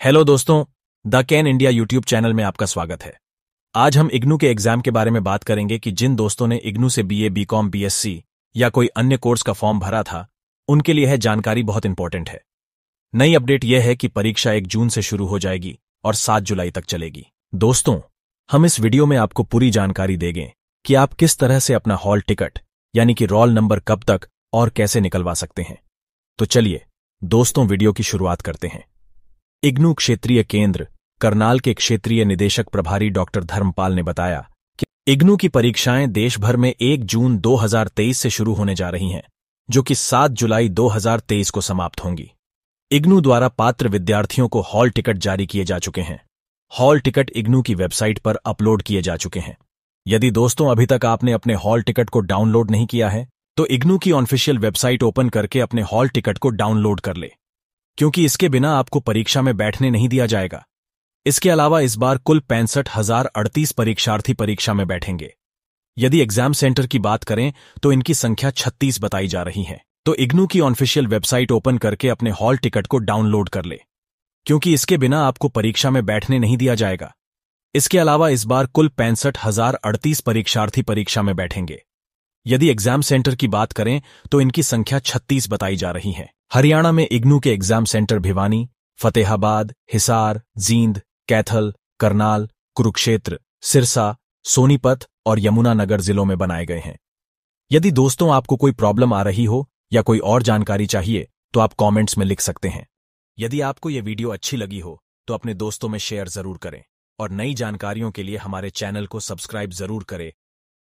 Hello दोस्तों, the can India YouTube channel में आपका स्वागत है। आज हम इग्नू के एग्ज़ाम के बारे में बात करेंगे कि जिन दोस्तों ने इग्नू से बीए बीकॉम बीएससी या कोई अन्य कोर्स का फॉर्म भरा था, उनके लिए यह जानकारी बहुत इंपॉर्टेंट है। नई अपडेट यह है कि परीक्षा एक जून से शुरू हो जाएगी और सात जुलाई तक चलेगी। दोस्तों, हम इस वीडियो में आपको पूरी जानकारी देंगे कि आप किस तरह से अपना हॉल टिकट, यानी कि रोल नंबर कब तक और कैसे निकलवा सकते हैं। तो चलिए, दोस्तों वीडियो की शुरुआत करते हैं। इग्नू क्षेत्रीय केंद्र, करनाल के क्षेत्रीय निदेशक प्रभारी डॉक्टर धर्मपाल ने बताया कि इग्नू की परीक्षाएँ देश भर में 1 जून 2023 से शुरू होने जा रही हैं, जो कि 7 जुलाई 2023 को समाप्त होंगी। इग्नू द्वारा पात्र विद्यार्थियों को हॉल टिकट जारी किए जा चुके हैं। हॉल टिकट इग्नू की वेबसाइट पर अपलोड किए जा चुके हैं। यदि दोस्तों, अभी तक आपने अपने हॉल टिकट को डाउनलोड नहीं किया है तो इग्नू की ऑफिशियल वेबसाइट ओपन करके अपने हॉल टिकट को डाउनलोड कर ले। क्योंकि इसके बिना आपको परीक्षा में बैठने नहीं दिया जाएगा। इसके अलावा इस बार कुल पैंसठ हज़ार अड़तीस परीक्षार्थी परीक्षा में बैठेंगे। यदि एग्ज़ाम सेंटर की बात करें तो इनकी संख्या छत्तीस बताई जा रही है। तो इग्नू की ऑफिशियल वेबसाइट ओपन करके अपने हॉल टिकट को डाउनलोड कर ले। क्योंकि इसके बिना आपको परीक्षा में बैठने नहीं दिया जाएगा। इसके अलावा इस बार कुल पैंसठ हज़ार अड़तीस परीक्षार्थी परीक्षा में बैठेंगे। यदि एग्ज़ाम सेंटर की बात करें तो इनकी संख्या छत्तीस बताई जा रही है। हरियाणा में इग्नू के एग्ज़ाम सेंटर भिवानी, फतेहाबाद, हिसार, जींद, कैथल, करनाल, कुरुक्षेत्र, सिरसा, सोनीपत और यमुनानगर जिलों में बनाए गए हैं। यदि दोस्तों, आपको कोई प्रॉब्लम आ रही हो या कोई और जानकारी चाहिए तो आप कमेंट्स में लिख सकते हैं। यदि आपको ये वीडियो अच्छी लगी हो तो अपने दोस्तों में शेयर ज़रूर करें और नई जानकारियों के लिए हमारे चैनल को सब्सक्राइब ज़रूर करें